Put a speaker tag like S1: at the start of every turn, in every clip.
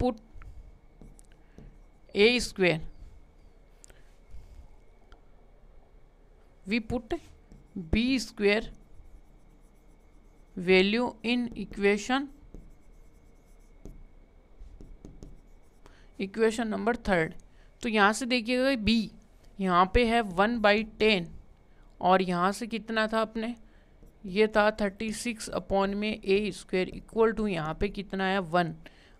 S1: Put A square we put B square value in equation equation number third तो यहाँ से देखिएगा B यहाँ पे है वन बाई टेन और यहाँ से कितना था अपने? ये था थर्टी सिक्स अपॉन में ए स्क्वेयर इक्वल टू यहाँ पे कितना है वन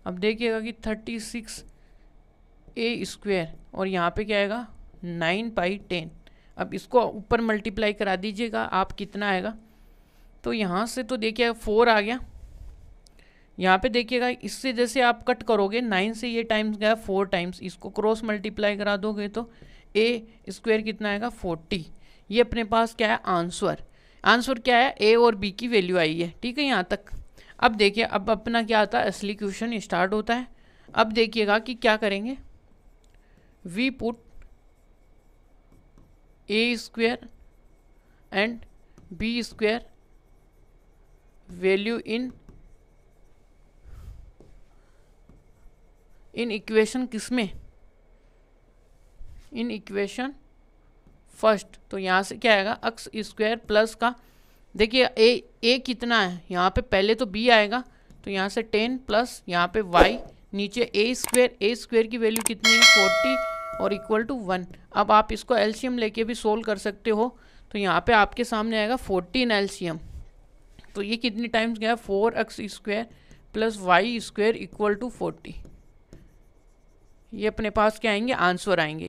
S1: अब देखिएगा कि थर्टी सिक्स ए स्क्वेयर और यहाँ पे क्या आएगा? नाइन बाई टेन अब इसको ऊपर मल्टीप्लाई करा दीजिएगा, आप कितना आएगा? तो यहाँ से तो देखिए फोर आ गया। यहाँ पे देखिएगा, इससे जैसे आप कट करोगे नाइन से ये टाइम्स गया फोर टाइम्स इसको क्रॉस मल्टीप्लाई करा दोगे तो ए स्क्वायर कितना आएगा? फोर्टी ये अपने पास क्या है? आंसर आंसर क्या है? ए और बी की वैल्यू आई है। ठीक है, यहाँ तक। अब देखिए, अब अपना क्या आता है? असली क्वेश्चन स्टार्ट होता है। अब देखिएगा कि क्या करेंगे। We put a square and b square value in in equation किसमें इन इक्वेशन फ़र्स्ट तो यहाँ से क्या आएगा? अक्स स्क्वायर प्लस का देखिए, ए ए कितना है? यहाँ पे पहले तो बी आएगा तो यहाँ से टेन प्लस यहाँ पे वाई नीचे ए स्क्वेयर ए स्क्वेयर की वैल्यू कितनी है? फोर्टी और इक्वल टू वन अब आप इसको एलसीएम लेके भी सोल्व कर सकते हो तो यहाँ पे आपके सामने आएगा फोर्टीन एलसीएम तो ये कितनी टाइम्स गया? Four x square plus y square equal to forty ये अपने पास क्या आएँगे? आंसर आएँगे।